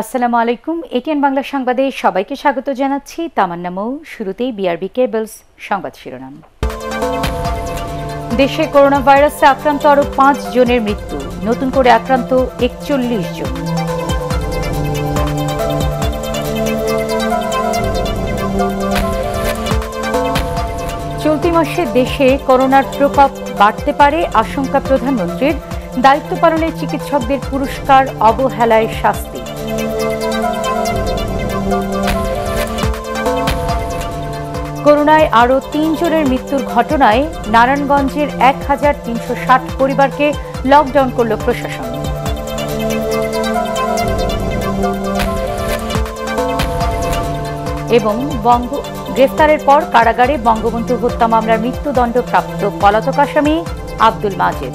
আসসালামু আলাইকুম, এটিএন বাংলা সংবাদে সবাইকে স্বাগত জানাচ্ছি। তামান্না মৌ, শুরুতেই বিআরবি কেবলস সংবাদ শিরোনাম। দেশে করোনা ভাইরাসে আক্রান্ত আরও পাঁচ জনের মৃত্যু, নতুন করে আক্রান্ত একচল্লিশ জন। চলতি মাসে দেশে করোনার প্রকোপ বাড়তে পারে, আশঙ্কা প্রধানমন্ত্রীর। দায়িত্ব পালনে চিকিৎসকদের পুরস্কার, অবহেলায় শাস্তি। করোনায় আরও তিনজনের মৃত্যুর ঘটনায় নারায়ণগঞ্জের এক হাজার তিনশো ষাট পরিবারকে লকডাউন করল প্রশাসন। এবং বঙ্গ গ্রেফতারের পর কারাগারে বঙ্গবন্ধু হত্যা মামলার মৃত্যুদণ্ডপ্রাপ্ত পলাতক আসামি আব্দুল মাজেদ।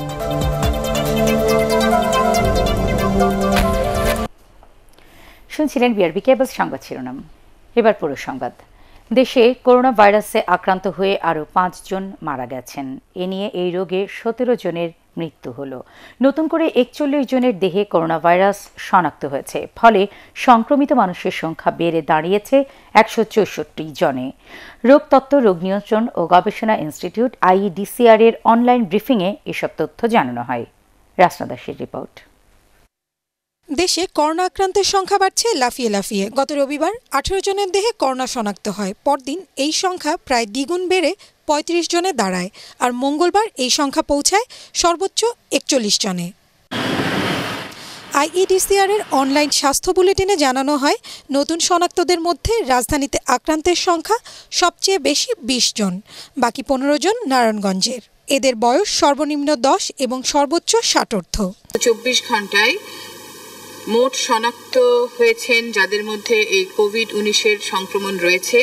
শুনছিলেন বিআরবি কেবল সংবাদ শিরোনাম। এবার পুরো সংবাদ। দেশে করোনা ভাইরাসে আক্রান্ত হয়ে আরও পাঁচজন মারা গেছেন। এ নিয়ে এই রোগে সতেরো জনের মৃত্যু হল। নতুন করে একচল্লিশ জনের দেহে করোনা ভাইরাস শনাক্ত হয়েছে। ফলে সংক্রমিত মানুষের সংখ্যা বেড়ে দাঁড়িয়েছে একশো চৌষট্টি জনে। রোগতত্ত্ব রোগ নিয়ন্ত্রণ ও গবেষণা ইনস্টিটিউট আইইডিসিআর এর অনলাইন ব্রিফিংয়ে এসব তথ্য জানানো হয়। রাসনা দাসের রিপোর্ট। দেশে করোনা আক্রান্তের সংখ্যা বাড়ছে লাফিয়ে লাফিয়ে। গত রবিবার আঠেরো জনের দেহে করোনা শনাক্ত হয়। পরদিন এই সংখ্যা প্রায় দ্বিগুণ বেড়ে পঁয়ত্রিশ জনে দাঁড়ায়। আর মঙ্গলবার এই সংখ্যা পৌঁছায় সর্বোচ্চ একচল্লিশ জনে। আইইডিসিআর এর অনলাইন স্বাস্থ্য বুলেটিনে জানানো হয়, নতুন শনাক্তদের মধ্যে রাজধানীতে আক্রান্তের সংখ্যা সবচেয়ে বেশি বিশ জন, বাকি পনেরো জন নারায়ণগঞ্জের। এদের বয়স সর্বনিম্ন দশ এবং সর্বোচ্চ ষাটোর্ধ চব্বিশ ঘন্টায় মোট শনাক্ত হয়েছেন যাদের মধ্যে এই কোভিড উনিশের সংক্রমণ রয়েছে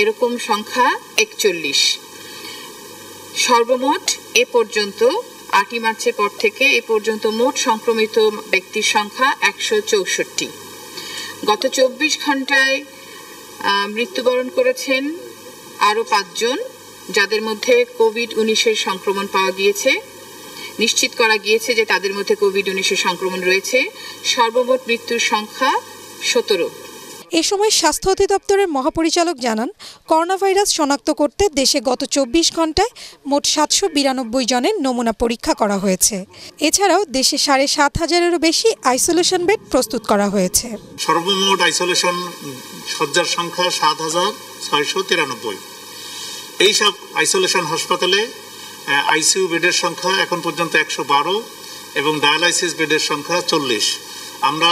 এরকম সংখ্যা একচল্লিশ। সর্বমোট এ পর্যন্ত, আটই মার্চের পর থেকে এ পর্যন্ত মোট সংক্রমিত ব্যক্তির সংখ্যা একশো চৌষট্টি। গত চব্বিশ ঘন্টায় মৃত্যুবরণ করেছেন আরও পাঁচজন, যাদের মধ্যে কোভিড উনিশের সংক্রমণ পাওয়া গিয়েছে। নিশ্চিত করা গিয়েছে যে তাদের মধ্যে কোভিড উনিশের সংক্রমণ রয়েছে। সর্বমোট মৃত্যুর সংখ্যা সতেরো। এ সময় স্বাস্থ্য অধিদপ্তরের মহাপরিচালক জানান করোনা ভাইরাস শনাক্ত করতে দেশে গত চব্বিশ ঘন্টায় মোট সাতশো বিরানব্বই জনের নমুনা পরীক্ষা করা হয়েছে। এছাড়াও দেশে সাড়ে সাত হাজারেরও বেশি আইসোলেশন বেড প্রস্তুত করা হয়েছে। সর্বমোট আইসোলেশন শয্যার সংখ্যা সাত হাজার ছয়শো তিরানব্বই। এইসব আইসোলেশন হাসপাতালে আইসিইউ বেডের সংখ্যা এখন পর্যন্ত একশো বারো এবং ডায়ালাইসিস বেডের সংখ্যা চল্লিশ। আমরা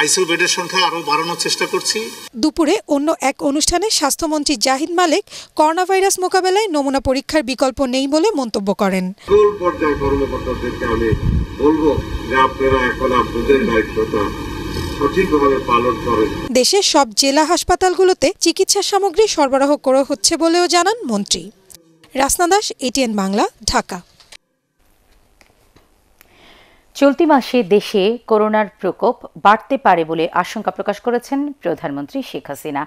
আইসিইউ বেডের সংখ্যা আরও বাড়ানোর চেষ্টা করছি। দুপুরে অন্য এক অনুষ্ঠানে স্বাস্থ্যমন্ত্রী জাহিদ মালিক করোনা ভাইরাস মোকাবেলায় নমুনা পরীক্ষার বিকল্প নেই বলে মন্তব্য করেন। পর্যায়ে কর্মকর্তাদেরকে আমি বলব যে আপনারা এখন আপনাদের দায়িত্বটা করেন। দেশের সব জেলা হাসপাতালগুলোতে চিকিৎসা সামগ্রী সরবরাহ করা হচ্ছে বলেও জানান মন্ত্রী। রাসনা দাস এটিএন বাংলা, ঢাকা। চলতি মাসে দেশে করোনার প্রকোপ বাড়তে পারে বলে আশঙ্কা প্রকাশ করেছেন প্রধানমন্ত্রী শেখ হাসিনা।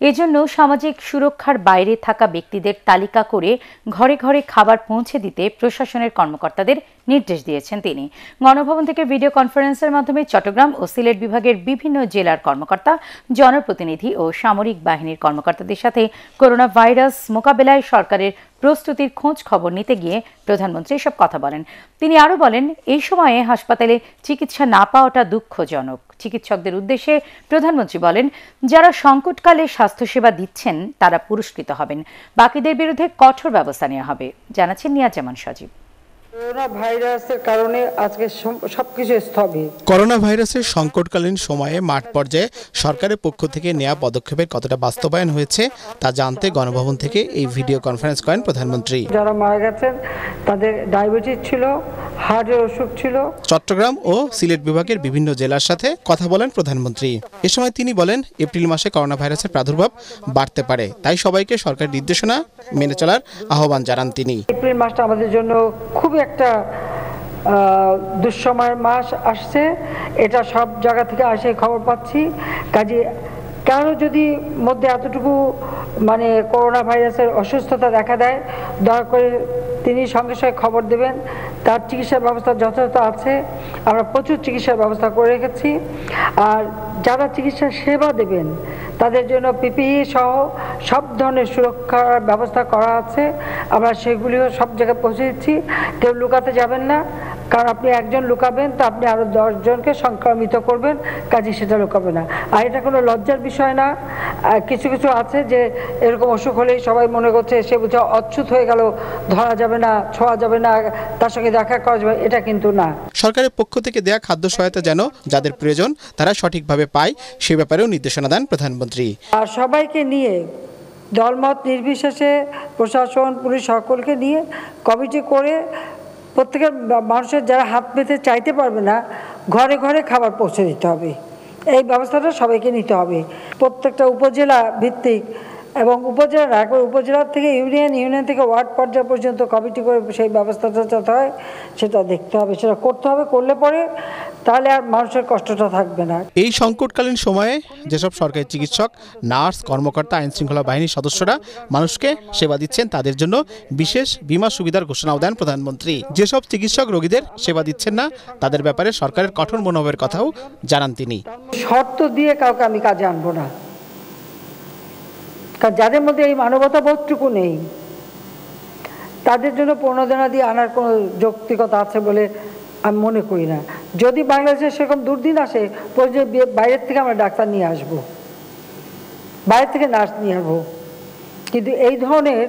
এজন্য সামাজিক সুরক্ষার বাইরে থাকা ব্যক্তিদের তালিকা করে ঘরে ঘরে খাবার পৌঁছে দিতে প্রশাসনের কর্মকর্তাদের নির্দেশ দিয়েছেন তিনি। গণভবন থেকে ভিডিও কনফারেন্সের মাধ্যমে চট্টগ্রাম ও সিলেট বিভাগের বিভিন্ন জেলার কর্মকর্তা, জনপ্রতিনিধি ও সামরিক বাহিনীর কর্মকর্তাদের সাথে করোনা ভাইরাস মোকাবেলায় সরকারের প্রস্তুতির খোঁজ খবর নিতে গিয়ে প্রধানমন্ত্রী এসব কথা বলেন। তিনি আরও বলেন, এই সময়ে হাসপাতালে চিকিৎসা না পাওয়াটা দুঃখজনক। চিকিৎসকদের উদ্দেশ্যে প্রধানমন্ত্রী বলেন, যারা সংকটকালে স্বাস্থ্যসেবা দিচ্ছেন, তারা পুরস্কৃত হবেন। বাকিদের বিরুদ্ধে কঠোর ব্যবস্থা নেওয়া হবে, জানাচ্ছেন নিয়াজামান সজীব। করোনা ভাইরাসের কারণে আজকে সবকিছু স্থবির। করোনা ভাইরাসের সংকটকালীন সময়ে মাঠ পর্যায়ে সরকারের পক্ষ থেকে নেওয়া পদক্ষেপের কতটা বাস্তবায়ন হয়েছে তা জানতে গণভবন থেকে এই ভিডিও কনফারেন্স করেন প্রধানমন্ত্রী। যারা মারা গেছেন তাদের ডায়াবেটিস ছিল হার্টের অসুখ ছিল। চট্টগ্রাম ও সিলেট বিভাগের বিভিন্ন জেলার সাথে কথা বলেন প্রধানমন্ত্রী। এ সময় তিনি বলেন এপ্রিল মাসে করোনা ভাইরাসের প্রাদুর্ভাব বাড়তে পারে। তাই সবাইকে সরকারের নির্দেশনা মেনে চলার আহ্বান জানান তিনি। এপ্রিল মাসটা আমাদের জন্য খুবই একটা দুঃসময়ের মাস আসছে এটা সব জায়গা থেকে আসে খবর পাচ্ছি। কাজে কারও যদি মধ্যে এতটুকু মানে করোনা ভাইরাসের অসুস্থতা দেখা দেয়, দয়া করে তিনি সঙ্গে সঙ্গে খবর দেবেন। তার চিকিৎসার ব্যবস্থা যথাযথ আছে। আমরা প্রচুর চিকিৎসার ব্যবস্থা করে রেখেছি। আর যারা চিকিৎসা সেবা দেবেন, তাদের জন্য পিপিই সহ সব ধরনের সুরক্ষার ব্যবস্থা করা আছে। আমরা সেগুলিও সব জায়গায় পৌঁছে দিচ্ছি। কেউ লুকাতে যাবেন না। কারণ আপনি একজন লুকাবেন তো আপনি আরও দশজনকে সংক্রমিত করবেন কাজে সেটা লুকাবে না। আর এটা কোনো লজ্জার বিষয় না। কিছু কিছু আছে যে এরকম অসুখ হলেই সবাই মনে করছে সে বুঝে অচ্ছুত হয়ে গেল ধরা যাবে না ছোঁয়া যাবে না তার সঙ্গে দেখা করা যাবে এটা কিন্তু না। সরকারের পক্ষ থেকে দেয়া খাদ্য সহায়তা যেন যাদের প্রয়োজন তারা সঠিকভাবে পায় সে ব্যাপারেও নির্দেশনা দেন প্রধানমন্ত্রী। আর সবাইকে নিয়ে দলমত নির্বিশেষে প্রশাসন পুলিশ সকলকে নিয়ে কমিটি করে প্রত্যেকের মানুষের যারা হাত পেতে চাইতে পারবে না, ঘরে ঘরে খাবার পৌঁছে দিতে হবে। এই ব্যবস্থাটা সবাইকে নিতে হবে। প্রত্যেকটা উপজেলা ভিত্তিক এবং উপজেলার একবার উপজেলা থেকে ইউনিয়ন ইউনিয়ন থেকে ওয়ার্ড পর্যায় পর্যন্ত কমিটি করে সেই ব্যবস্থাটা যাতে হয় সেটা দেখতে হবে, সেটা করতে হবে। করলে পরে তাহলে আর মানুষের কষ্টটা থাকবে না। এই সংকটকালীন সময়ে যেসব সরকারি চিকিৎসক নার্স কর্মকর্তা আইন শৃঙ্খলা বাহিনীর সদস্যরা মানুষকে সেবা দিচ্ছেন তাদের জন্য বিশেষ বিমা সুবিধার ঘোষণাও দেন প্রধানমন্ত্রী। যেসব চিকিৎসক রোগীদের সেবা দিচ্ছেন না তাদের ব্যাপারে সরকারের কঠোর মনোভাবের কথাও জানান তিনি। শর্ত দিয়ে কাউকে আমি কাজে আনব না। কারণ যাদের মধ্যে এই মানবতা বোধটুকু নেই তাদের জন্য প্রণোদনা দিয়ে আনার কোনো যৌক্তিকতা আছে বলে আমি মনে করি না। যদি বাংলাদেশে সেরকম দুর্দিন আসে বি- বাইরের থেকে আমরা ডাক্তার নিয়ে আসব। বাইরের থেকে নার্স নিয়ে আসব। কিন্তু এই ধরনের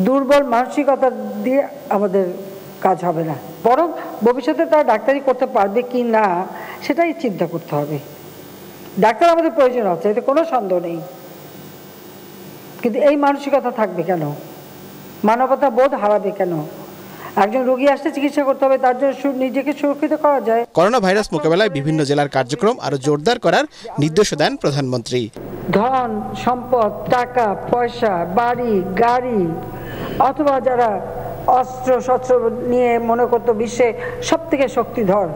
দুর্বল মানসিকতা দিয়ে আমাদের কাজ হবে না। বরং ভবিষ্যতে তারা ডাক্তারি করতে পারবে কি না, সেটাই চিন্তা করতে হবে। ডাক্তার আমাদের প্রয়োজন আছে, এতে কোনো সন্দেহ নেই। কিন্তু এই মানসিকতা থাকবে কেন? মানবতা বোধ হারাবে কেন? একজন রোগী আসতে চিকিৎসা করতে হবে তার জন্য নিজেকে সুরক্ষিত করা যায় করোনা ভাইরাস মোকাবেলায় বিভিন্ন জেলার কার্যক্রম আরও জোরদার করার নির্দেশ দেন প্রধানমন্ত্রী ধন সম্পদ টাকা পয়সা বাড়ি গাড়ি অথবা যারা অস্ত্র শস্ত্র নিয়ে মনে করতো বিশ্বে সব থেকে শক্তিধর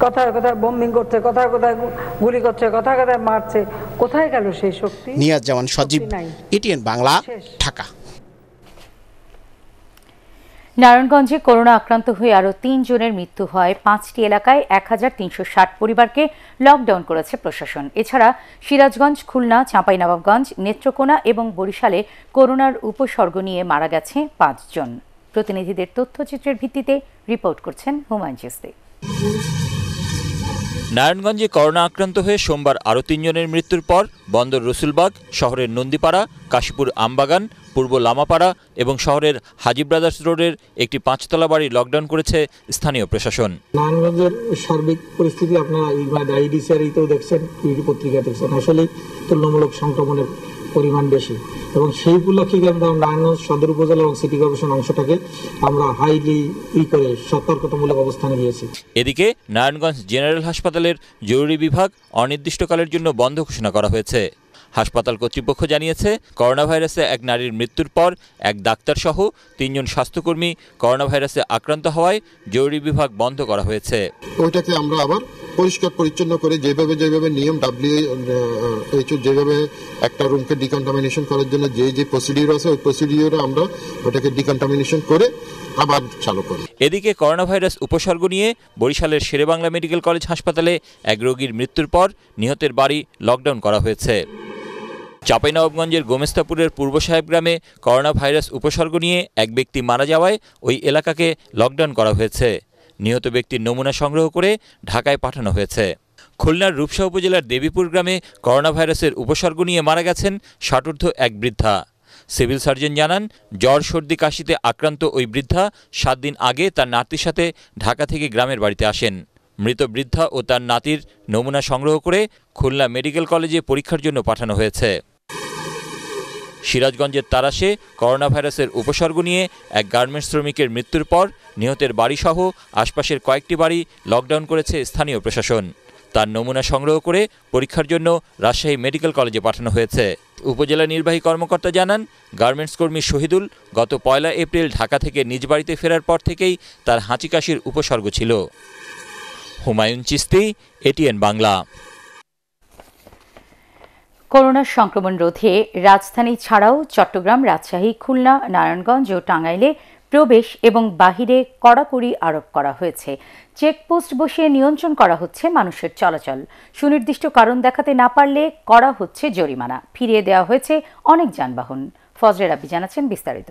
কোথায় কোথায় বোম্বিং করছে কোথায় কোথায় গুলি করছে কোথায় কোথায় মারছে কোথায় গেল সেই শক্তি নিয়াজ জামান সজীব। এটিএন বাংলা। ঢাকা নারায়ণগঞ্জে করোনা আক্রান্ত হয়ে আরও তিনজনের মৃত্যু হয়। পাঁচটি এলাকায় এক হাজার তিনশো ষাট পরিবারকে লকডাউন করেছে প্রশাসন। এছাড়া সিরাজগঞ্জ, খুলনা, চাঁপাইনবাবগঞ্জ, নেত্রকোনা এবং বরিশালে করোনার উপসর্গ নিয়ে মারা গেছে পাঁচজন। প্রতিনিধিদের তথ্যচিত্রের ভিত্তিতে রিপোর্ট করছেন হুমায়ুন চিস্তি নারায়ণগঞ্জে করোনা আক্রান্ত হয়ে সোমবার আরও তিনজনের মৃত্যুর পর বন্দর রসুলবাগ, শহরের নন্দীপাড়া, কাশীপুর আমবাগান, পূর্ব লামাপাড়া এবং শহরের হাজি ব্রাদার্স রোডের একটি পাঁচতলা বাড়ি লকডাউন করেছে স্থানীয় প্রশাসন। নারায়ণগঞ্জের সার্বিক পরিস্থিতি আপনারা দেখছেন পত্রিকা দেখছেন। আসলে তুলনামূলক সংক্রমণের পরিমাণ বেশি। এবং সেই উপলক্ষে আমরা নারায়ণগঞ্জ সদর উপজেলা এবং সিটি কর্পোরেশন অংশটাকে আমরা হাইলি ই করে সতর্কতামূলক অবস্থানে নিয়েছি। এদিকে নারায়ণগঞ্জ জেনারেল হাসপাতালের জরুরি বিভাগ অনির্দিষ্টকালের জন্য বন্ধ ঘোষণা করা হয়েছে। হাসপাতাল কর্তৃপক্ষ জানিয়েছে করোনা ভাইরাসে এক নারীর মৃত্যুর পর এক ডাক্তারসহ তিনজন স্বাস্থ্যকর্মী করোনা ভাইরাসে আক্রান্ত হওয়ায় জরুরি বিভাগ বন্ধ করা হয়েছে। ওইটাকে আমরা আবার পরিষ্কার পরিচ্ছন্ন করে যেভাবে যেভাবে নিয়ম ডাব্লিউএইচও যেভাবে একটা রুমকে ডিকন্টামিনেশন করার জন্য যে যে প্রসিডিউর আছে ওই প্রসিডিউরে আমরা ওটাকে ডিকন্টামিনেশন করে আবার চালু করি। এদিকে করোনা ভাইরাস উপসর্গ নিয়ে বরিশালের শেরেবাংলা মেডিকেল কলেজ হাসপাতালে এক রোগীর মৃত্যুর পর নিহতের বাড়ি লকডাউন করা হয়েছে। চাঁপাইনবাবগঞ্জের গোমেস্তাপুরের পূর্ব সাহেব গ্রামে করোনা ভাইরাস উপসর্গ নিয়ে এক ব্যক্তি মারা যাওয়ায় ওই এলাকাকে লকডাউন করা হয়েছে। নিহত ব্যক্তির নমুনা সংগ্রহ করে ঢাকায় পাঠানো হয়েছে। খুলনার রূপসা উপজেলার দেবীপুর গ্রামে করোনা ভাইরাসের উপসর্গ নিয়ে মারা গেছেন ষাটূর্ধ্ব এক বৃদ্ধা। সিভিল সার্জন জানান, জ্বর, সর্দি, কাশিতে আক্রান্ত ওই বৃদ্ধা সাত দিন আগে তার নাতির সাথে ঢাকা থেকে গ্রামের বাড়িতে আসেন। মৃত বৃদ্ধা ও তার নাতির নমুনা সংগ্রহ করে খুলনা মেডিকেল কলেজে পরীক্ষার জন্য পাঠানো হয়েছে। সিরাজগঞ্জের তারাসে করোনা ভাইরাসের উপসর্গ নিয়ে এক গার্মেন্টস শ্রমিকের মৃত্যুর পর নিহতের বাড়িসহ আশপাশের কয়েকটি বাড়ি লকডাউন করেছে স্থানীয় প্রশাসন। তার নমুনা সংগ্রহ করে পরীক্ষার জন্য রাজশাহী মেডিকেল কলেজে পাঠানো হয়েছে। উপজেলা নির্বাহী কর্মকর্তা জানান, গার্মেন্টস কর্মী শহীদুল গত পয়লা এপ্রিল ঢাকা থেকে নিজ বাড়িতে ফেরার পর থেকেই তার হাঁচি কাশির উপসর্গ ছিল। হুমায়ুন চিস্তি, এটিএন বাংলা। করোনা সংক্রমণ রোধে রাজধানী ছাড়াও চট্টগ্রাম, রাজশাহী, খুলনা, নারায়ণগঞ্জ ও টাঙ্গাইলে প্রবেশ এবং বাহিরে কড়াকড়ি আরোপ করা হয়েছে। চেকপোস্ট বসিয়ে নিয়ন্ত্রণ করা হচ্ছে মানুষের চলাচল। সুনির্দিষ্ট কারণ দেখাতে না পারলে করা হচ্ছে জরিমানা। ফিরিয়ে দেওয়া হয়েছে অনেক যানবাহন। ফজরের আবি জানাচ্ছেন বিস্তারিত।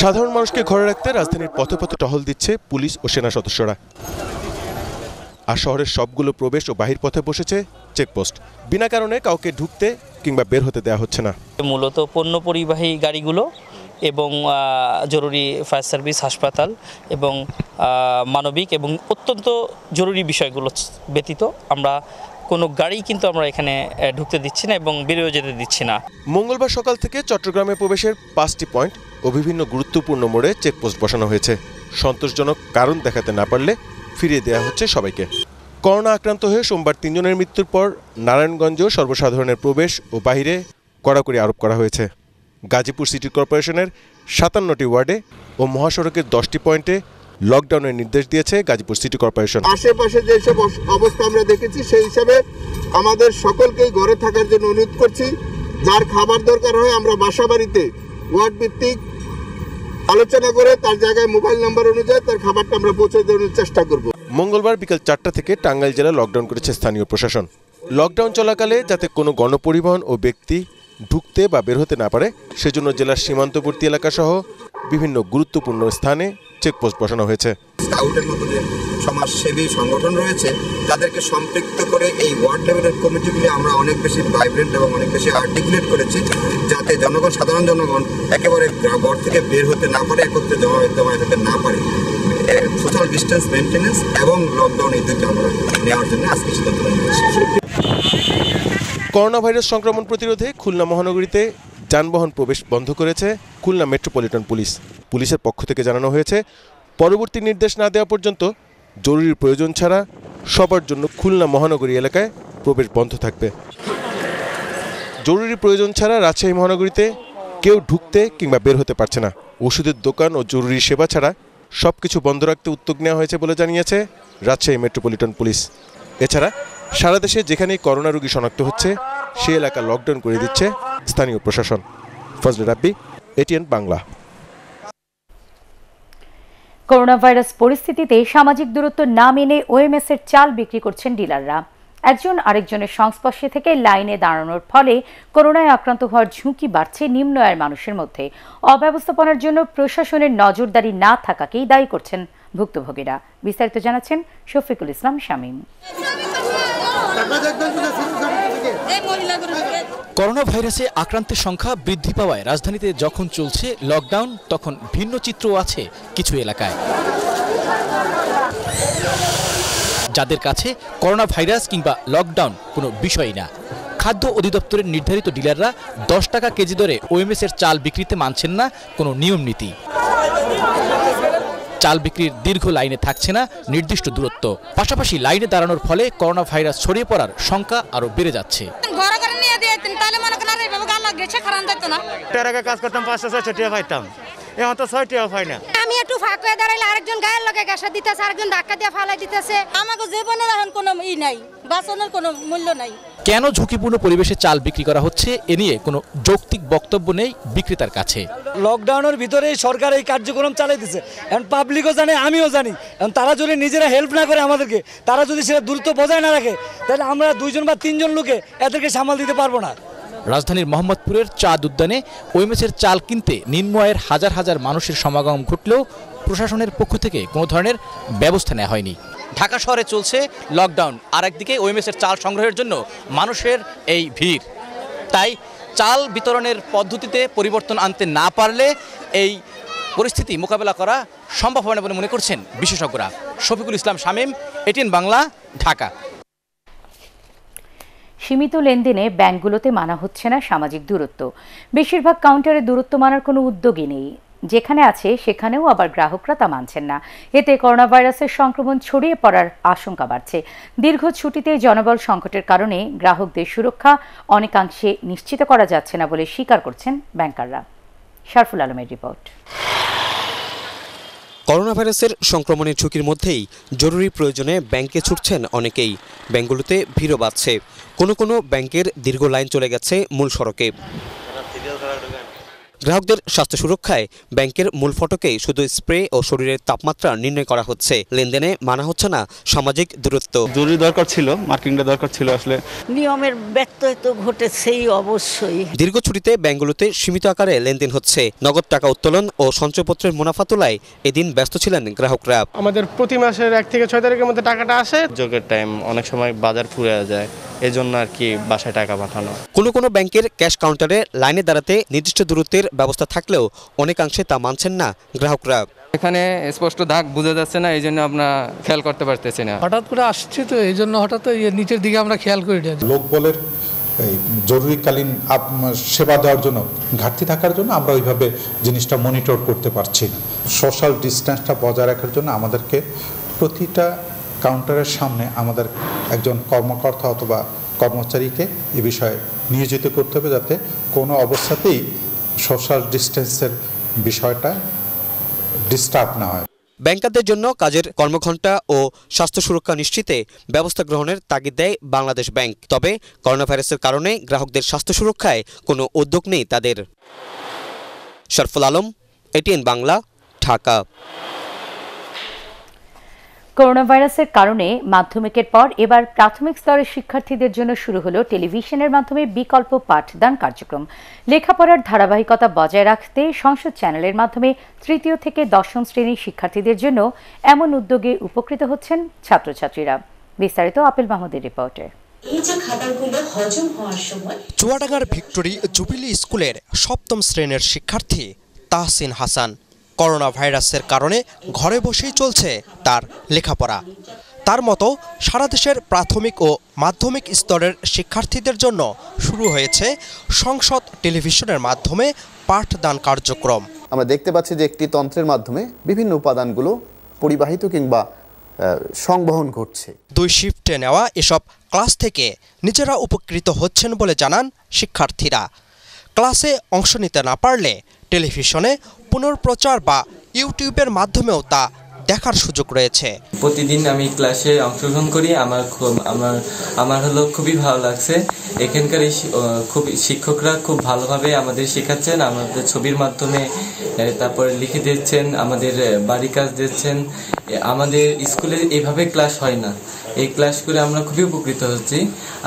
সাধারণ মানুষকে ঘরে রাখতে রাজধানীর পথে পথে টহল দিচ্ছে পুলিশ ও সেনা সদস্যরা। আর শহরের সবগুলো প্রবেশ ও বাহির পথে বসেছে চেকপোস্ট। বিনা কারণে কাউকে ঢুকতে কিংবা বের হতে দেওয়া হচ্ছে না। মূলত পণ্য পরিবাহী গাড়িগুলো এবং জরুরি ফায়ার সার্ভিস হাসপাতাল এবং মানবিক এবং অত্যন্ত জরুরি বিষয়গুলো ব্যতীত আমরা কোনো গাড়ি কিন্তু আমরা এখানে ঢুকতে দিচ্ছি না এবং বেরিয়েও যেতে দিচ্ছি না। মঙ্গলবার সকাল থেকে চট্টগ্রামে প্রবেশের পাঁচটি পয়েন্ট ও বিভিন্ন গুরুত্বপূর্ণ মোড়ে চেকপোস্ট বসানো হয়েছে। সন্তোষজনক কারণ দেখাতে না পারলে ফিরিয়ে দেওয়া হচ্ছে সবাইকে। করোনা আক্রান্ত হয়ে সোমবার তিনজনের মৃত্যুর পর নারায়ণগঞ্জেও সর্বসাধারণের প্রবেশ ও বাহিরে কড়াকড়ি আরোপ করা হয়েছে। গাজীপুর সিটি কর্পোরেশনের সাতান্নটি ওয়ার্ডে ও মহাসড়কের দশটি পয়েন্টে লকডাউনের নির্দেশ দিয়েছে গাজীপুর সিটি কর্পোরেশন। আশেপাশে যেসব অবস্থা আমরা দেখেছি, সেই হিসাবে আমাদের সকলকেই ঘরে থাকার জন্য অনুরোধ করছি। যার খাবার দরকার হয় আমরা বাসা বাড়িতে ওয়ার্ড ভিত্তিক আলোচনা করে তার জায়গায় মোবাইল নাম্বার অনুযায়ী তার খাবারটা আমরা পৌঁছে দেওয়ার চেষ্টা করব। মঙ্গলবার বিকেল চারটা থেকে টাঙ্গাইল জেলা লকডাউন করেছে স্থানীয় প্রশাসন। লকডাউন চলাকালে যাতে কোনো গণপরিবহন ও ব্যক্তি ঢুকতে বা বের হতে না পারে, সেজন্য জেলার সীমান্তবর্তী এলাকাসহ বিভিন্ন গুরুত্বপূর্ণ স্থানে চেকপোস্ট বসানো হয়েছে। স্কাউটের মতো যে সমাজসেবী সংগঠন রয়েছে তাদেরকে সম্পৃক্ত করে এই ওয়ার্ড লেভেলের কমিটিগুলি আমরা অনেক বেশি ভাইব্রেন্ট এবং অনেক বেশি আর্টিকুলেট করেছি যাতে জনগণ সাধারণ জনগণ একেবারে ঘর থেকে বের হতে না পারে একত্রে জমা জমায়েত হতে না পারে। সোশ্যাল ডিস্টেন্স মেনটেন্যান্স এবং লকডাউন এই দুটো আমরা নেওয়ার জন্য আজকে সিদ্ধান্ত নিয়েছি। করোনা ভাইরাস সংক্রমণ প্রতিরোধে খুলনা মহানগরীতে যানবাহন প্রবেশ বন্ধ করেছে খুলনা মেট্রোপলিটন পুলিশ। পুলিশের পক্ষ থেকে জানানো হয়েছে, পরবর্তী নির্দেশ না দেওয়া পর্যন্ত জরুরি প্রয়োজন ছাড়া সবার জন্য খুলনা মহানগরী এলাকায় প্রবেশ বন্ধ থাকবে। জরুরি প্রয়োজন ছাড়া রাজশাহী মহানগরীতে কেউ ঢুকতে কিংবা বের হতে পারছে না। ওষুধের দোকান ও জরুরি সেবা ছাড়া সব কিছু বন্ধ রাখতে উদ্যোগ নেওয়া হয়েছে বলে জানিয়েছে রাজশাহী মেট্রোপলিটন পুলিশ। এছাড়া সারা দেশে যেখানেই করোনা রোগী শনাক্ত হচ্ছে সে এলাকা লকডাউন করে দিচ্ছে স্থানীয় প্রশাসন। Fazle Rabbi, ATN Bangla. Corona virus পরিস্থিতিতে সামাজিক দূরত্ব না মেনে ওএমএস এর চাল বিক্রি করছেন ডিলাররা। একজন আরেকজনের সংস্পর্শে থেকে লাইনে দাঁড়ানোর ফলে করোনায় আক্রান্ত হওয়ার ঝুঁকি বাড়ছে নিম্ন আয়ের মানুষের মধ্যে। অব্যবস্থাপনার জন্য প্রশাসনের নজরদারি না থাকাকেই দায়ী করছেন ভুক্তভোগীরা। বিস্তারিত জানাচ্ছেন শফিকুল ইসলাম শামীম। করোনা ভাইরাসে আক্রান্তের সংখ্যা বৃদ্ধি পাওয়ায় রাজধানীতে যখন চলছে লকডাউন তখন ভিন্ন চিত্রও আছে কিছু এলাকায়। যাদের কাছে করোনা ভাইরাস কিংবা লকডাউন কোনো বিষয়ই না। খাদ্য অধিদপ্তরের নির্ধারিত ডিলাররা দশ টাকা কেজি দরে ওএমএস এর চাল বিক্রিতে মানছেন না কোনো নিয়ম নীতি চাল বিক্রির দীর্ঘ লাইনে থাকছে না নির্দিষ্ট দূরত্ব। পাশাপাশি লাইনে দাঁড়ানোর ফলে করোনা ভাইরাস ছড়িয়ে পড়ার শঙ্কা আরও বেড়ে যাচ্ছে। ঘরে ঘরে নিয়ে দিয়ে তাহলে মনে করেন আর এইভাবে গাল গেছে খারাপ দিত না। তার আগে কাজ করতাম পাঁচশো ছয়শো টাকা পাইতাম। এখন তো ছয় টাকা পাই না। আমি একটু ফাঁক হয়ে দাঁড়াইলে আরেকজন গায়ের লগে গ্যাসা দিতেছে আরেকজন ধাক্কা দিয়ে ফালাই দিতেছে। আমাকে জীবনের এখন কোনো ই নাই বাঁচানোর কোনো মূল্য নাই। কেন ঝুঁকিপূর্ণ পরিবেশে চাল বিক্রি করা হচ্ছে এ নিয়ে কোনো যৌক্তিক বক্তব্য নেই বিক্রেতার কাছে। লকডাউনের ভিতরে সরকার এই কার্যক্রম চালাই দিচ্ছে এখন পাবলিকও জানে আমিও জানি। এখন তারা যদি নিজেরা হেল্প না করে আমাদেরকে তারা যদি সেটা দূরত্ব বজায় না রাখে তাহলে আমরা দুইজন বা তিনজন লোকে এদেরকে সামাল দিতে পারব না। রাজধানীর মোহাম্মদপুরের চাঁদ উদ্যানে ওএমএসের চাল কিনতে নিম্ন আয়ের হাজার হাজার মানুষের সমাগম ঘটলেও প্রশাসনের পক্ষ থেকে কোনো ধরনের ব্যবস্থা নেওয়া হয়নি। ঢাকা শহরে চলছে লকডাউন আর একদিকে ওএমএসের চাল সংগ্রহের জন্য মানুষের এই ভিড়। তাই চাল বিতরণের পদ্ধতিতে পরিবর্তন আনতে না পারলে এই পরিস্থিতি মোকাবেলা করা সম্ভব হবে না বলে মনে করছেন বিশেষজ্ঞরা। শফিকুল ইসলাম শামীম, এটিএন বাংলা, ঢাকা। সীমিত লেনদেনে ব্যাংকগুলোতে মানা হচ্ছে না সামাজিক দূরত্ব। বেশিরভাগ কাউন্টারে দূরত্ব মানার কোনো উদ্যোগই নেই। যেখানে আছে, সেখানেও আবার গ্রাহকরা তা মানছেন না। এতে করোনা ভাইরাসের সংক্রমণ ছড়িয়ে পড়ার আশঙ্কা বাড়ছে। দীর্ঘ ছুটিতে জনবল সংকটের কারণে গ্রাহকদের সুরক্ষা অনেকাংশে নিশ্চিত করা যাচ্ছে না বলে স্বীকার করছেন ব্যাংকাররা। শারফুল আলমের রিপোর্ট। করোনা ভাইরাসের সংক্রমণের ঝুঁকির মধ্যেই জরুরি প্রয়োজনে ব্যাংকে ছুটছেন অনেকেই। ব্যাংকগুলোতে ভিড়ও বাড়ছে। কোনো কোনো ব্যাংকের দীর্ঘ লাইন চলে গেছে মূল সড়কে। গ্রাহকদের স্বাস্থ্য সুরক্ষায় ব্যাংকের মূল ফটকেই শুধু স্প্রে ও শরীরের তাপমাত্রা নির্ণয় করা হচ্ছে। লেনদেনে মানা হচ্ছে না সামাজিক দূরত্ব। জরুরি দরকার ছিল মার্কিংটা দরকার ছিল আসলে। নিয়মের ব্যত্যয় তো ঘটেছেই অবশ্যই। দীর্ঘ ছুটিতে ব্যাংকগুলোতে সীমিত আকারে লেনদেন হচ্ছে। নগদ টাকা উত্তোলন ও সঞ্চয়পত্রের মুনাফা তোলায় এদিন ব্যস্ত ছিলেন গ্রাহকরা। আমাদের প্রতি মাসের এক থেকে ছয় তারিখের মধ্যে টাকাটা আসে। যোগের টাইম অনেক সময় বাজার ফুরে যায় এজন্য আর কি বাসায় টাকা পাঠানো। কোনো কোনো ব্যাংকের ক্যাশ কাউন্টারে লাইনে দাঁড়াতে নির্দিষ্ট দূরত্বের ব্যবস্থা থাকলেও অনেকাংশে তা মানছেন না গ্রাহকরা। এখানে স্পষ্ট দাগ বোঝা যাচ্ছে না এই জন্য আমরা খেয়াল করতে পারতেছি না। হঠাৎ করে আসছে তো এই জন্য হঠাৎ নিচের দিকে আমরা খেয়াল করি না। লোক বলের এই জরুরিকালীন সেবা দেওয়ার জন্য ঘাটতি থাকার জন্য আমরা ওইভাবে জিনিসটা মনিটর করতে পারছি না। সোশ্যাল ডিস্টেন্সটা বজায় রাখার জন্য আমাদেরকে প্রতিটা কাউন্টারের সামনে আমাদের একজন কর্মকর্তা অথবা কর্মচারীকে এ বিষয়ে নিয়োজিত করতে হবে যাতে কোনো অবস্থাতেই সোশ্যাল ডিস্টেন্সের বিষয়টা ডিস্টার্ব না হয়। ব্যাংকারদের জন্য কাজের কর্মঘণ্টা ও স্বাস্থ্য সুরক্ষা নিশ্চিতে ব্যবস্থা গ্রহণের তাগিদ দেয় বাংলাদেশ ব্যাংক। তবে করোনা ভাইরাসের কারণে গ্রাহকদের স্বাস্থ্য সুরক্ষায় কোনো উদ্যোগ নেই তাদের। শরফুল আলম, এটিএন বাংলা, ঢাকা। করোনা ভাইরাসের কারণে মাধ্যমিকের পর এবার প্রাথমিক স্তরের শিক্ষার্থীদের জন্য শুরু হলো টেলিভিশনের মাধ্যমে বিকল্প পাঠদান কার্যক্রম। লেখাপড়ার ধারাবাহিকতা বজায় রাখতে সংসদ চ্যানেলের মাধ্যমে তৃতীয় থেকে দশম শ্রেণির শিক্ষার্থীদের জন্য এমন উদ্যোগে উপকৃত হচ্ছেন ছাত্রছাত্রীরা। বিস্তারিত আপিল মাহমুদের রিপোর্টে। এই যে খাবারগুলো হজম হওয়ার সময় চুয়াডাঙ্গার ভিক্টোরি জুবিলি স্কুলের সপ্তম শ্রেণির শিক্ষার্থী তাহসিন হাসান। করোনা ভাইরাসের কারণে ঘরে বসেই চলছে তার লেখাপড়া। তার মতো সারা দেশের প্রাথমিক ও মাধ্যমিক স্তরের শিক্ষার্থীদের জন্য শুরু হয়েছে সংসদ টেলিভিশনের মাধ্যমে পাঠদান কার্যক্রম। আমরা দেখতে পাচ্ছি যে একটি তন্ত্রের মাধ্যমে বিভিন্ন উপাদানগুলো পরিবাহিত কিংবা সংবহন ঘটছে। দুই শিফটে নেওয়া এসব ক্লাস থেকে নিজেরা উপকৃত হচ্ছেন বলে জানান শিক্ষার্থীরা। ক্লাসে অংশ নিতে না পারলে টেলিভিশনে পুনর্প্রচার বা ইউটিউবের মাধ্যমেও তা দেখার সুযোগ রয়েছে। প্রতিদিন আমি ক্লাসে অংশগ্রহণ করি আমার খুব আমার আমার হলো খুবই ভালো লাগছে। এখানকার খুব শিক্ষকরা খুব ভালোভাবে আমাদের শেখাচ্ছেন আমাদের ছবির মাধ্যমে তারপরে লিখে দিচ্ছেন আমাদের বাড়ি কাজ দিচ্ছেন। আমাদের স্কুলে এইভাবে ক্লাস হয় না। এই ক্লাস করে আমরা খুবই উপকৃত হচ্ছি।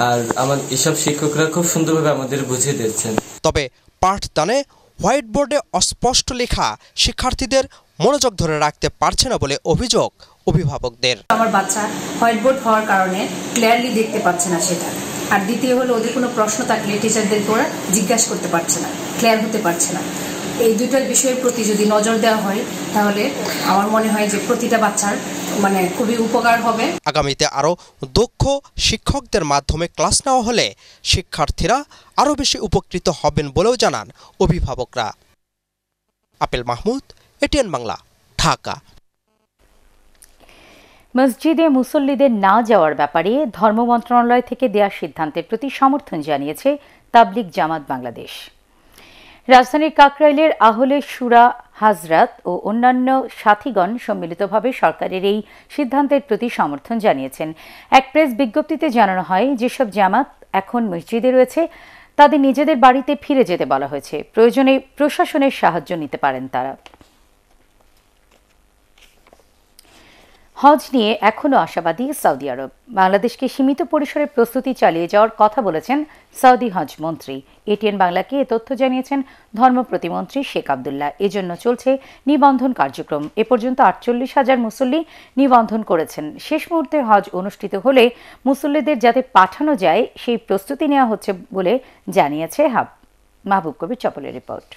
আর আমার এসব শিক্ষকরা খুব সুন্দরভাবে আমাদের বুঝিয়ে দিচ্ছেন। তবে পাঠদানে হোয়াইট বোর্ডে অস্পষ্ট লেখা, শিক্ষার্থীদের মনোযোগ ধরে রাখতে পারছে না বলে অভিযোগ অভিভাবকদের। আমার বাচ্চা হোয়াইট বোর্ড হওয়ার কারণে ক্লিয়ারলি দেখতে পাচ্ছে না সেটা। আর দ্বিতীয় হলো ওদের কোনো প্রশ্ন থাকলে টিচারদেরকে ওরা জিজ্ঞাসা করতে পারছে না, ক্লিয়ার হতে পারছে না। এই দুইটার বিষয়ের প্রতি যদি নজর দেওয়া হয়, তাহলে আমার মনে হয় যে প্রতিটা বাচ্চার মানে খুবই উপকার হবে। আগামীতে আরও দক্ষ শিক্ষকদের মাধ্যমে ক্লাস নেওয়া হলে শিক্ষার্থীরা আরও বেশি উপকৃত হবেন বলেও জানান অভিভাবকরা। আপেল মাহমুদ এটিএন বাংলা ঢাকা। মসজিদে মুসল্লিদের না যাওয়ার ব্যাপারে ধর্ম মন্ত্রণালয় থেকে দেওয়া সিদ্ধান্তের প্রতি সমর্থন জানিয়েছে তাবলিগ জামাত বাংলাদেশ। রাজধানীর কাকরাইলের আহলে সুরা হাজরাত ও অন্যান্য সাথীগণ সম্মিলিতভাবে সরকারের এই সিদ্ধান্তের প্রতি সমর্থন জানিয়েছেন। এক প্রেস বিজ্ঞপ্তিতে জানানো হয়, যেসব জামাত এখন মসজিদে রয়েছে, তাদের নিজেদের বাড়িতে ফিরে যেতে বলা হয়েছে। প্রয়োজনে প্রশাসনের সাহায্য নিতে পারেন তারা। হজ নিয়ে এখনও আশাবাদী সৌদি আরব। বাংলাদেশকে সীমিত পরিসরে প্রস্তুতি চালিয়ে যাওয়ার কথা বলেছেন সৌদি হজ মন্ত্রী। এটিএন বাংলাকে এ তথ্য জানিয়েছেন ধর্ম প্রতিমন্ত্রী শেখ আবদুল্লাহ। এজন্য চলছে নিবন্ধন কার্যক্রম। এ পর্যন্ত আটচল্লিশ হাজার মুসল্লি নিবন্ধন করেছেন। শেষ মুহূর্তে হজ অনুষ্ঠিত হলে মুসল্লিদের যাতে পাঠানো যায়, সেই প্রস্তুতি নেওয়া হচ্ছে বলে জানিয়েছে হাব। মাহবুব কবির চপলের রিপোর্ট।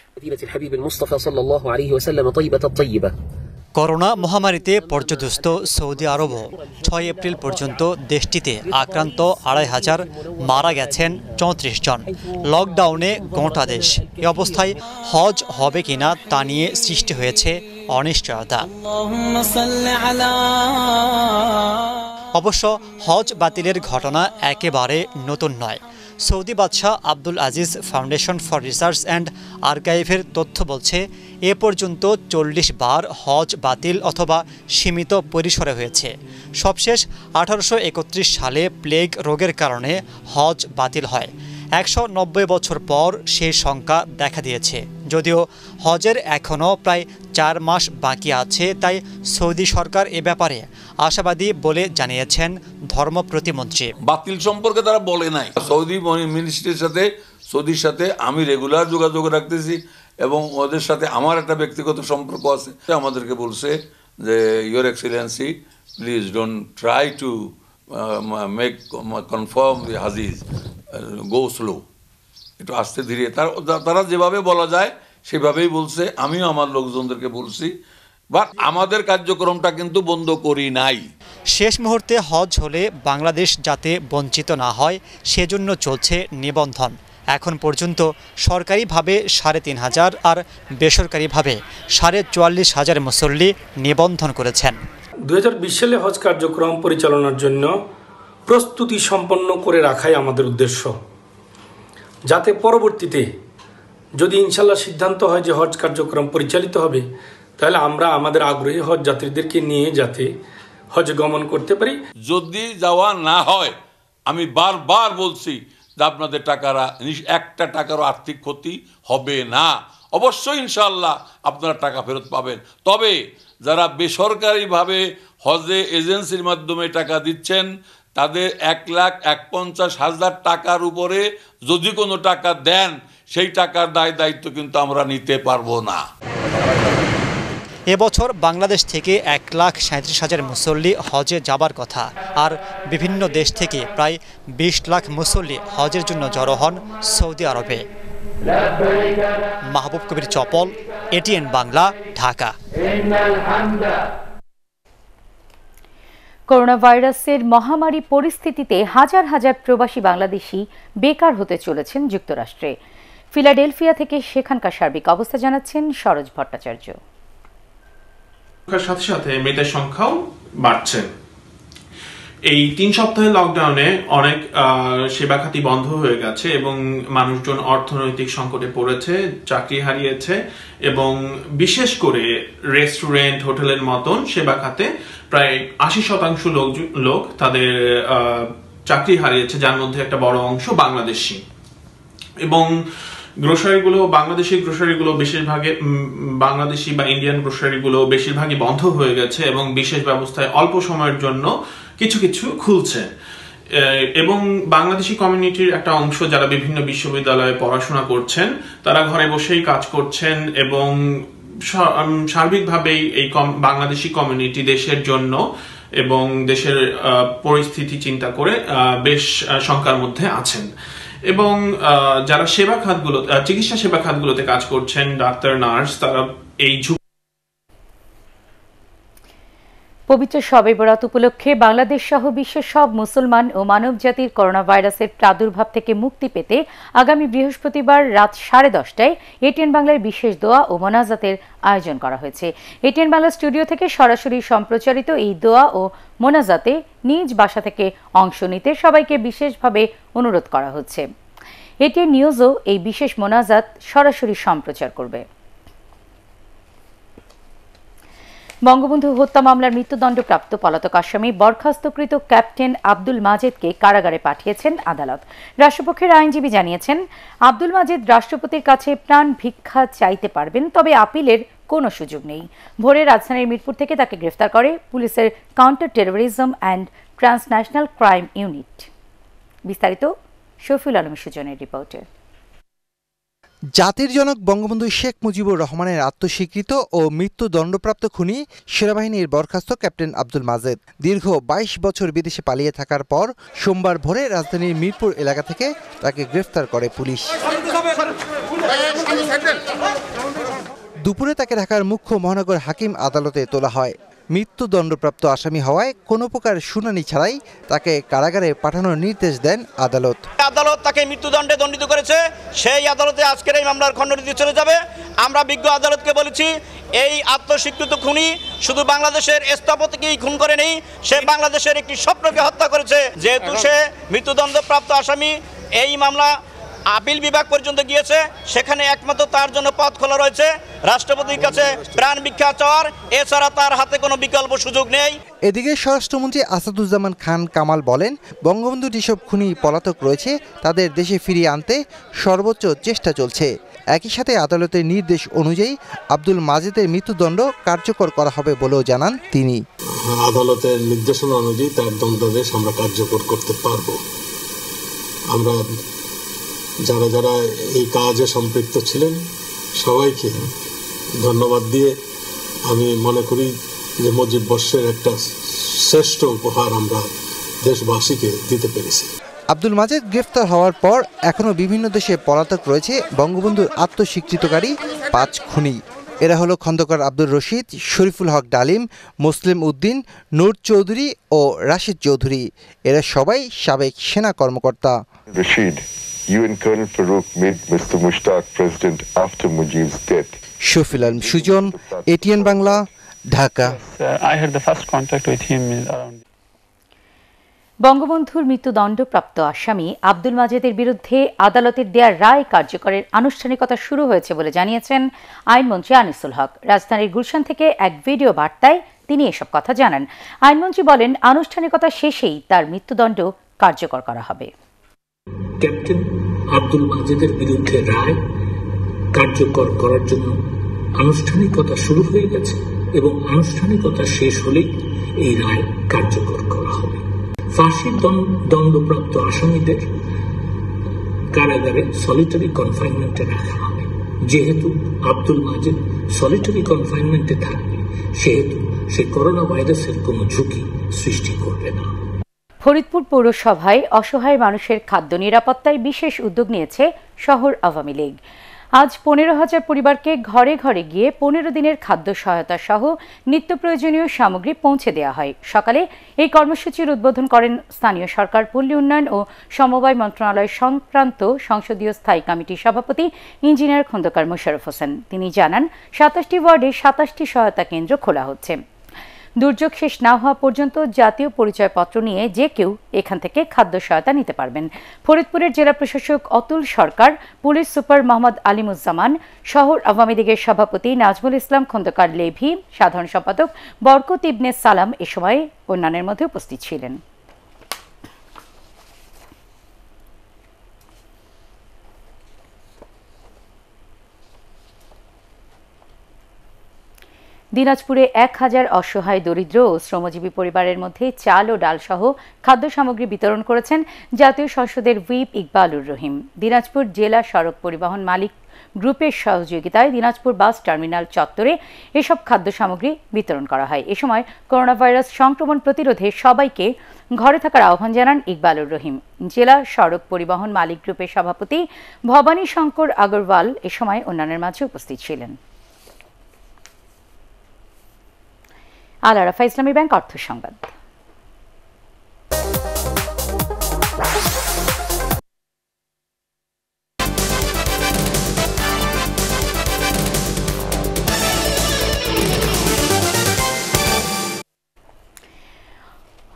করোনা মহামারীতে পর্যদস্ত সৌদি আরবও ছয় এপ্রিল পর্যন্ত দেশটিতে আক্রান্ত আড়াই হাজার মারা গেছেন চৌত্রিশ জন। লকডাউনে গোটা দেশ। এ অবস্থায় হজ হবে কিনা তা নিয়ে সৃষ্টি হয়েছে অনিশ্চয়তা। অবশ্য হজ বাতিলের ঘটনা একেবারে নতুন নয়। সৌদি বাদশাহ Abdul Aziz foundation for research and আর্কাইভের তথ্য বলছে, এ পর্যন্ত চল্লিশ বার হজ বাতিল অথবা সীমিত পরিসরে হয়েছে। সবশেষ আঠারোশো একত্রিশ সালে প্লেগ রোগের কারণে হজ বাতিল হয়। একশো নব্বই বছর পর সেই সংখ্যা দেখা দিয়েছে। যদিও হজের এখনও প্রায় চার মাস বাকি আছে, তাই সৌদি সরকার এ ব্যাপারে আশাবাদী বলে জানিয়েছেন ধর্ম প্রতিমন্ত্রী। বাতিল সম্পর্কে তারা বলে নাই। সৌদি মিনিস্ট্রির সাথে, সৌদির সাথে আমি রেগুলার যোগাযোগ রাখতেছি এবং ওদের সাথে আমার একটা ব্যক্তিগত সম্পর্ক আছে। আমাদেরকে বলছে যে your excellency please don't try to make confirm the হাজিজ go slow একটু আস্তে ধীরে। তার তারা যেভাবে বলা যায়, সেভাবেই বলছে। আমিও আমার লোকজনদেরকে বলছি বাট আমাদের কার্যক্রমটা কিন্তু বন্ধ করি নাই। শেষ মুহূর্তে হজ হলে বাংলাদেশ যাতে বঞ্চিত না হয় সেজন্য চলছে নিবন্ধন। এখন পর্যন্ত সরকারিভাবে সাড়ে তিন হাজার আর বেসরকারিভাবে সাড়ে চুয়াল্লিশ হাজার মুসল্লি নিবন্ধন করেছেন। দু হাজার বিশ সালে হজ কার্যক্রম পরিচালনার জন্য প্রস্তুতি সম্পন্ন করে রাখাই আমাদের উদ্দেশ্য। যাতে পরবর্তীতে যদি ইনশাল্লাহ সিদ্ধান্ত হয় যে হজ কার্যক্রম পরিচালিত হবে তাহলে আমরা আমাদের আগ্রহী হজ যাত্রীদেরকে নিয়ে যাতে হজ গমন করতে পারি। যদি যাওয়া না হয়, আমি বারবার বলছি যে আপনাদের টাকারা একটা টাকারও আর্থিক ক্ষতি হবে না। অবশ্যই ইনশাল্লাহ আপনারা টাকা ফেরত পাবেন। তবে যারা বেসরকারিভাবে হজে এজেন্সির মাধ্যমে টাকা দিচ্ছেন, তাদের এক লাখ এক পঞ্চাশ হাজার টাকার উপরে যদি কোনো টাকা দেন, সেই টাকার দায় দায়িত্ব কিন্তু আমরা নিতে পারব না। এবছর বাংলাদেশ থেকে এক লাখ সাঁত্রিশ হাজার মুসল্লি হজে যাবার কথা। আর বিভিন্ন দেশ থেকে প্রায় বিশ লাখ মুসল্লি হজের জন্য জড়ো হন সৌদি আরবে। মাহবুব কবির চপল, এটিএন বাংলা, ঢাকা। করোনা ভাইরাসের মহামারী পরিস্থিতিতে হাজার হাজার প্রবাসী বাংলাদেশি বেকার হতে চলেছেন যুক্তরাষ্ট্রে। ফিলাডেলফিয়া থেকে সেখানকার সার্বিক অবস্থা জানাচ্ছেন সরোজ ভট্টাচার্য। সাথে সাথে মৃতের সংখ্যাও বাড়ছে। এই তিন সপ্তাহের লকডাউনে অনেক সেবা খাতি বন্ধ হয়ে গেছে এবং মানুষজন অর্থনৈতিক সংকটে পড়েছে, চাকরি হারিয়েছে এবং বিশেষ করে রেস্টুরেন্ট হোটেলের মতন সেবা খাতে প্রায় আশি শতাংশ লোক লোক তাদের চাকরি হারিয়েছে, যার মধ্যে একটা বড় অংশ বাংলাদেশি। এবং গ্রোসারিগুলো বাংলাদেশি গ্রোসারিগুলো বেশিরভাগে বাংলাদেশি বা ইন্ডিয়ান গ্রোসারিগুলো বেশিরভাগই বন্ধ হয়ে গেছে এবং বিশেষ ব্যবস্থায় অল্প সময়ের জন্য কিছু কিছু খুলছে। এবং বাংলাদেশি কমিউনিটির একটা অংশ যারা বিভিন্ন বিশ্ববিদ্যালয়ে পড়াশোনা করছেন, তারা ঘরে বসেই কাজ করছেন এবং সার্বিকভাবেই এই বাংলাদেশি কমিউনিটি দেশের জন্য এবং দেশের পরিস্থিতি চিন্তা করে বেশ সংখ্যার মধ্যে আছেন। এবং যারা সেবা খাতগুলো চিকিৎসা সেবা খাতগুলোতে কাজ করছেন ডাক্তার নার্স তারা এই পবিত্র শবে বরাত উপলক্ষে বাংলাদেশ সহ বিশ্বের সব মুসলমান ও মানব জাতির করোনা ভাইরাসের প্রাদুর্ভাব থেকে মুক্তি পেতে আগামী বৃহস্পতিবার রাত সাড়ে দশটায় এটিএন বাংলার বিশেষ দোয়া ও মোনাজাতের আয়োজন করা হয়েছে। এটিএন বাংলা স্টুডিও থেকে সরাসরি সম্প্রচারিত এই দোয়া ও মোনাজাতে নিজ বাসা থেকে অংশ নিতে সবাইকে বিশেষভাবে অনুরোধ করা হচ্ছে। এটিএন নিউজও এই বিশেষ মোনাজাত সরাসরি সম্প্রচার করবে। বঙ্গবন্ধু হত্যা মামলার মৃত্যুদণ্ডপ্রাপ্ত পলাতক আসামি বরখাস্তকৃত ক্যাপ্টেন আব্দুল মাজেদকে কারাগারে পাঠিয়েছেন আদালত। রাষ্ট্রপক্ষের আইনজীবী জানিয়েছেন, আব্দুল মাজেদ রাষ্ট্রপতির কাছে প্রাণ ভিক্ষা চাইতে পারবেন, তবে আপিলের কোনো সুযোগ নেই। ভোরে রাজধানীর মিরপুর থেকে তাকে গ্রেফতার করে পুলিশের counter terrorism and transnational crime unit. বিস্তারিত শফিউল আলম সুজনের রিপোর্টে। জাতির জনক বঙ্গবন্ধু শেখ মুজিবুর রহমানের আত্মস্বীকৃত ও মৃত্যুদণ্ডপ্রাপ্ত খুনি সেনাবাহিনীর বরখাস্ত ক্যাপ্টেন আব্দুল মাজেদ। দীর্ঘ ২২ বছর বিদেশে পালিয়ে থাকার পর সোমবার ভোরে রাজধানীর মিরপুর এলাকা থেকে তাকে গ্রেফতার করে পুলিশ। দুপুরে তাকে ঢাকার মুখ্য মহানগর হাকিম আদালতে তোলা হয়। মৃত্যুদণ্ডপ্রাপ্ত আসামি হওয়ায় কোনো প্রকার শুনানি ছাড়াই তাকে কারাগারে পাঠানোর নির্দেশ দেন আদালত। আদালত তাকে মৃত্যুদণ্ডে দণ্ডিত করেছে। সেই আদালতে আজকের এই মামলার খণ্ডনীতি চলে যাবে। আমরা বিজ্ঞ আদালতকে বলেছি এই আত্মস্বীকৃত খুনি শুধু বাংলাদেশের স্থপতিকেই খুন করে নেই সে বাংলাদেশের একটি স্বপ্নকে হত্যা করেছে। যেহেতু সে মৃত্যুদণ্ডপ্রাপ্ত আসামি এই মামলা আপিল বিভাগ পর্যন্ত গিয়েছে সেখানে একমাত্র তার জন্য পথ খোলা রয়েছে। রাষ্ট্রপতির কাছে প্রাণ ভিক্ষা চাওয়ার এছাড়া তার হাতে কোনো বিকল্প সুযোগ নেই। এদিকে স্বরাষ্ট্রমন্ত্রী আসাদুজ্জামান খান কামাল বলেন বঙ্গবন্ধু যেসব খুনি পলাতক রয়েছে তাদের দেশে ফিরিয়ে আনতে সর্বোচ্চ চেষ্টা চলছে। একই সাথে আদালতের নির্দেশ অনুযায়ী আব্দুল মাজেদের মৃত্যুদণ্ড কার্যকর করা হবে বলেও জানান তিনি। আদালতের নির্দেশনা অনুযায়ী তার দণ্ডাদেশ আমরা কার্যকর করতে পারব। আমরা যারা যারা এই কাজে সম্পৃক্ত ছিলেন সবাইকে ধন্যবাদ দিয়ে আমি মনে করি যে মুজিব বর্ষের একটা শ্রেষ্ঠ উপহার আমরা দেশবাসীকে দিতে পেরেছি। আব্দুল মাজেদ গ্রেফতার হওয়ার পর এখনও বিভিন্ন দেশে পলাতক রয়েছে বঙ্গবন্ধুর আত্মস্বীকৃতকারী পাঁচ খুনি। এরা হলো খন্দকার আব্দুর রশিদ শরীফুল হক ডালিম মুসলিম উদ্দিন নূর চৌধুরী ও রাশিদ চৌধুরী। এরা সবাই সাবেক সেনা কর্মকর্তা। Rashid, you and Colonel Farouk made Mr. Mushtaq president after Mujib's death. Alam Sujan ATN Bangla Dhaka Uh, I had the first contact with him around বঙ্গবন্ধুর মৃত্যুদণ্ডপ্রাপ্ত আসামি আব্দুল মাজেদের বিরুদ্ধে আদালতের দেয়া রায় কার্যকরের আনুষ্ঠানিকতা শুরু হয়েছে বলে জানিয়েছেন আইনমন্ত্রী আনিসুল হক রাজধানীর গুলশান থেকে এক ভিডিও বার্তায় তিনি এসব কথা জানান আইনমন্ত্রী বলেন আনুষ্ঠানিকতা শেষেই তার মৃত্যুদণ্ড কার্যকর করা হবে ক্যাপ্টেন আব্দুল মাজেদের বিরুদ্ধে রায় কার্যকর করার জন্য আনুষ্ঠানিকতা শুরু হয়ে গেছে এবং আনুষ্ঠানিকতা শেষ হলেই এই রায় কার্যকর করা হবে। ফাঁসির দণ্ডপ্রাপ্ত আসামিদের কারাগারে সলিটারি কনফাইনমেন্টে রাখা হবে। যেহেতু আব্দুল মাজেদ সলিটারি কনফাইনমেন্টে থাকবে, সেহেতু সে করোনা ভাইরাসের কোনো ঝুঁকি সৃষ্টি করবে না। ফরিদপুর পৌরসভায় অসহায় মানুষের খাদ্য নিরাপত্তায় বিশেষ উদ্যোগ নিয়েছে শহর আওয়ামী লীগ। আজ পনেরো হাজার পরিবারকে ঘরে ঘরে গিয়ে পনেরো দিনের খাদ্য সহায়তা সহ নিত্য প্রয়োজনীয় সামগ্রী পৌঁছে দেওয়া হয়। সকালে এই কর্মসূচির উদ্বোধন করেন স্থানীয় সরকার, পল্লী উন্নয়ন ও সমবায় মন্ত্রণালয় সংক্রান্ত সংসদীয় স্থায়ী কমিটির সভাপতি ইঞ্জিনিয়ার খন্দকার মোশারফ হোসেন। তিনি জানান, সাতাশটি ওয়ার্ডে সাতাশটি সহায়তা কেন্দ্র খোলা হচ্ছে। দুর্যোগ শেষ না হওয়া পর্যন্ত জাতীয় পরিচয়পত্র নিয়ে যে কেউ এখান থেকে খাদ্য সহায়তা নিতে পারবেন। ফরিদপুরের জেলা প্রশাসক অতুল সরকার, পুলিশ সুপার মোহাম্মদ আলিমুজ্জামান, শহর আওয়ামী লীগের সভাপতি নাজমুল ইসলাম, খন্দকার লেভি, সাধারণ সম্পাদক বরকত ইবনে সালাম এ সময় অন্যান্যের মধ্যে উপস্থিত ছিলেন। দিনাজপুরে এক হাজার অসহায় দরিদ্র ও শ্রমজীবী পরিবারের মধ্যে চাল ও ডাল সহ খাদ্য সামগ্রী বিতরণ করেছেন জাতীয় সংসদের হুইপ ইকবালুর রহিম। দিনাজপুর জেলা সড়ক পরিবহন মালিক গ্রুপের সহযোগিতায় দিনাজপুর বাস টার্মিনাল চত্বরে এসব খাদ্য সামগ্রী বিতরণ করা হয়। এ সময় করোনা ভাইরাস সংক্রমণ প্রতিরোধে সবাইকে ঘরে থাকার আহ্বান জানান ইকবালুর রহিম। জেলা সড়ক পরিবহন মালিক গ্রুপের সভাপতি ভবানী শঙ্কর আগরওয়াল এ সময় অন্যান্যের মাঝে উপস্থিত ছিলেন। আল আরাফা ইসলামী ব্যাংক অর্থ সংবাদ।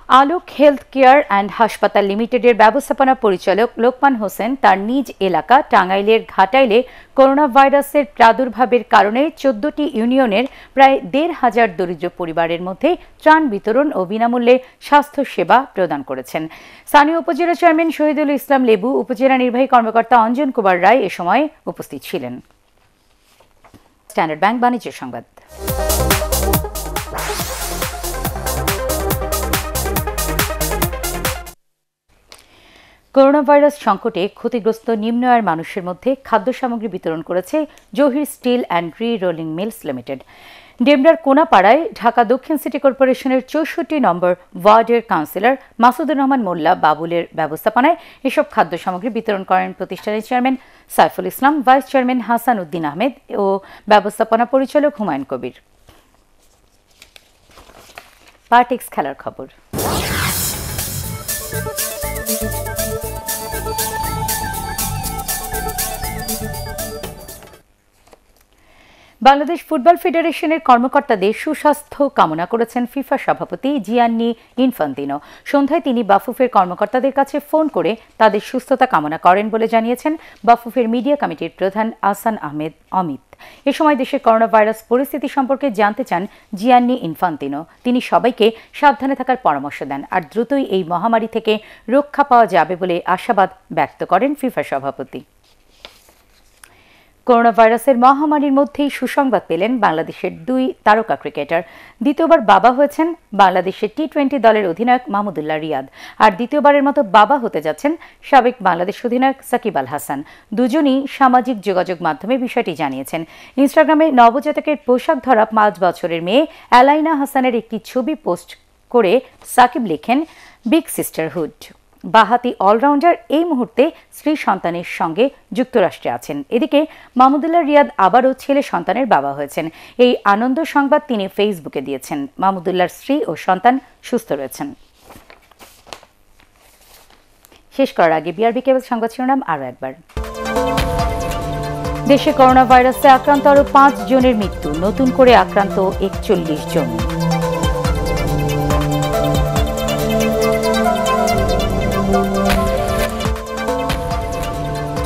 আলোক হেলথ কেয়ার অ্যান্ড হাসপাতাল লিমিটেডের ব্যবস্থাপনা পরিচালক লোকমান হোসেন তার নিজ এলাকা টাঙ্গাইলের ঘাটাইলে করোনা ভাইরাসের প্রাদুর্ভাবের কারণে চোদ্দটি ইউনিয়নের প্রায় দেড় হাজার দরিদ্র পরিবারের মধ্যে ত্রাণ বিতরণ ও বিনামূল্যে স্বাস্থ্য সেবা প্রদান করেছেন। স্থানীয় উপজেলা চেয়ারম্যান শহীদুল ইসলাম লেবু, উপজেলা নির্বাহী কর্মকর্তা অঞ্জন কুমার রায় এ সময় উপস্থিত ছিলেন। স্ট্যান্ডার্ড ব্যাংক বাণিজ্য সংবাদ। করোনা ভাইরাস সংকটে ক্ষতিগ্রস্ত নিম্ন আয়ের মানুষের মধ্যে খাদ্য সামগ্রী বিতরণ করেছে Zahir steel and re rolling mills limited. ডেমরার কোনাপাড়ায় ঢাকা দক্ষিণ সিটি কর্পোরেশনের চৌষট্টি নম্বর ওয়ার্ডের কাউন্সিলর মাসুদুর রহমান মোল্লা বাবুলের ব্যবস্থাপনায় এসব খাদ্য সামগ্রী বিতরণ করেন প্রতিষ্ঠানের chairman Saiful Islam, vice chairman Hasan Uddin Ahmed ও ব্যবস্থাপনা পরিচালক হুমায়ুন কবির। পার্টিক্স খেলার খবর। বাংলাদেশ ফুটবল ফেডারেশনের কর্মকর্তাদের সুস্বাস্থ্য কামনা করেছেন ফিফা সভাপতি জিয়ান্নি ইনফান্তিনো। সন্ধ্যায় তিনি বাফুফের কর্মকর্তাদের কাছে ফোন করে তাদের সুস্থতা কামনা করেন বলে জানিয়েছেন বাফুফের মিডিয়া কমিটির প্রধান আসান আহমেদ অমিত। এ সময় দেশের করোনা ভাইরাস পরিস্থিতি সম্পর্কে জানতে চান জিয়ান্নি ইনফান্তিনো। তিনি সবাইকে সাবধানে থাকার পরামর্শ দেন আর দ্রুতই এই মহামারী থেকে রক্ষা পাওয়া যাবে বলে আশাবাদ ব্যক্ত করেন ফিফা সভাপতি। করোনা ভাইরাসের মহামারীর মধ্যেই সুসংবাদ পেলেন বাংলাদেশের দুই তারকা ক্রিকেটার। দ্বিতীয়বার বাবা হয়েছেন বাংলাদেশের টি টোয়েন্টি দলের অধিনায়ক মাহমুদুল্লাহ রিয়াদ। আর দ্বিতীয়বারের মতো বাবা হতে যাচ্ছেন সাবেক বাংলাদেশ অধিনায়ক সাকিব আল হাসান। দুজনই সামাজিক যোগাযোগ মাধ্যমে বিষয়টি জানিয়েছেন। ইনস্টাগ্রামে নবজাতকের পোশাক ধরা পাঁচ বছরের মেয়ে অ্যালাইনা হাসানের একটি ছবি পোস্ট করে সাকিব লেখেন, বিগ সিস্টারহুড। বাহাতি অলরাউন্ডার এই মুহূর্তে স্ত্রী সন্তানের সঙ্গে যুক্তরাষ্ট্রে আছেন। এদিকে মাহমুদুল্লাহ রিয়াদ আবারও ছেলে সন্তানের বাবা হয়েছেন। এই আনন্দ সংবাদ তিনি ফেসবুকে দিয়েছেন। মাহমুদুল্লাহর স্ত্রী ও সন্তান সুস্থ রয়েছেন। শেষ করার আগে বিআরবি কেবল সংবাদ শিরোনাম আরও একবার। দেশে করোনা ভাইরাসে আক্রান্ত আরও পাঁচ জনের মৃত্যু, নতুন করে আক্রান্ত একচল্লিশ জন।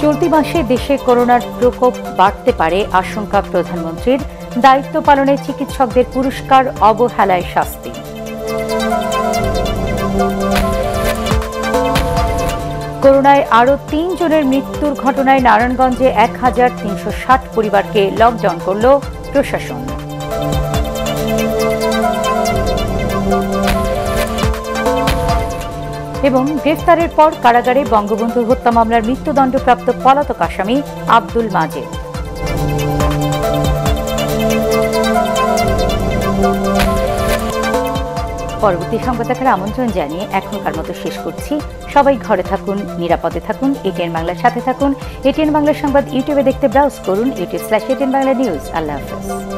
চলতি মাসে দেশে করোনার প্রকোপ বাড়তে পারে আশঙ্কা প্রধানমন্ত্রীর। দায়িত্ব পালনে চিকিৎসকদের পুরস্কার, অবহেলায় শাস্তি। করোনায় আরও তিনজনের মৃত্যুর ঘটনায় নারায়ণগঞ্জে এক হাজার তিনশো ষাট পরিবারকে লকডাউন করল প্রশাসন। এবং গ্রেফতারের পর কারাগারে বঙ্গবন্ধু হত্যা মামলার মৃত্যুদণ্ডপ্রাপ্ত পলাতক আসামি আব্দুল মাজেদ। পরবর্তী সংবাদ দেখার আমন্ত্রণ জানিয়ে এখনকার মতো শেষ করছি। সবাই ঘরে থাকুন, নিরাপদে থাকুন এটিএন বাংলার সাথে থাকুন। এটিএন বাংলার সংবাদ ইউটিউবে দেখতে ব্রাউজ করুন YouTube slash ATN Bangla news আল্লাহ হাফেজ।